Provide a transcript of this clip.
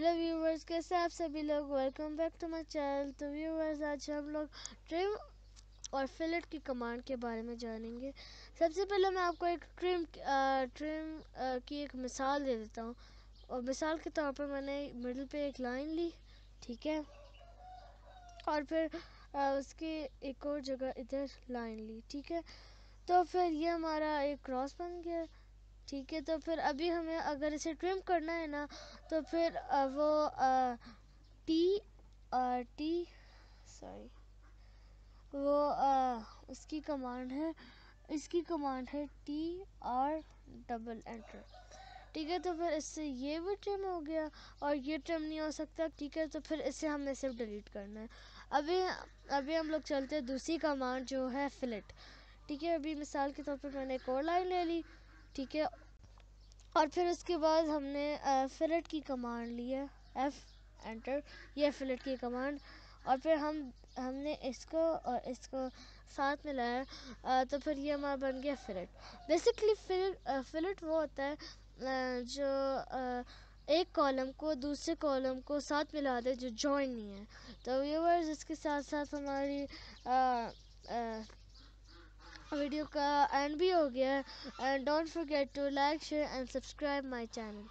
कैसे आप सभी लोग? Welcome back to my channel तो व्यूवर्स आज हम लोग ट्रिम और फिलेट की कमांड के बारे में जानेंगे। सबसे पहले मैं आपको एक ट्रिम आ, ट्रिम आ, की एक मिसाल दे देता हूँ। और मिसाल के तौर पर मैंने मिडिल पे एक लाइन ली ठीक है? और फिर आ, उसकी एक और जगह इधर लाइन ली ठीक है? तो फिर ये हमारा एक क्रॉस बन गया। ठीक है तो फिर अभी हमें अगर इसे ट्रिम करना है ना तो फिर वो टी आर टी सॉरी वो आ, उसकी कमांड है इसकी कमांड है टी आर डबल एंटर ठीक है तो फिर इससे ये भी ट्रिम हो गया और ये ट्रिम नहीं हो सकता ठीक है तो फिर इसे हमने सिर्फ़ डिलीट करना है. अभी अभी हम लोग चलते हैं दूसरी कमांड जो है फिलेट ठीक है अभी मिसाल के तौर पर मैंने एक और लाइन ले ली. ठीक है। और फिर उसके बाद हमने फिलेट की कमांड ली है। एफ़ एंटर ये फिलेट की कमांड और फिर हम हमने इसको और इसको साथ में लाया। तो फिर ये हमारा बन गया फिलेट। बेसिकली फिलेट फिलेट वो होता है जो एक कॉलम को दूसरे कॉलम को साथ मिला दे जो जॉइन नहीं है। तो व्यूवर्स इसके साथ साथ हमारी आ, आ, वीडियो का एंड भी हो गया and don't forget to like share and subscribe my channel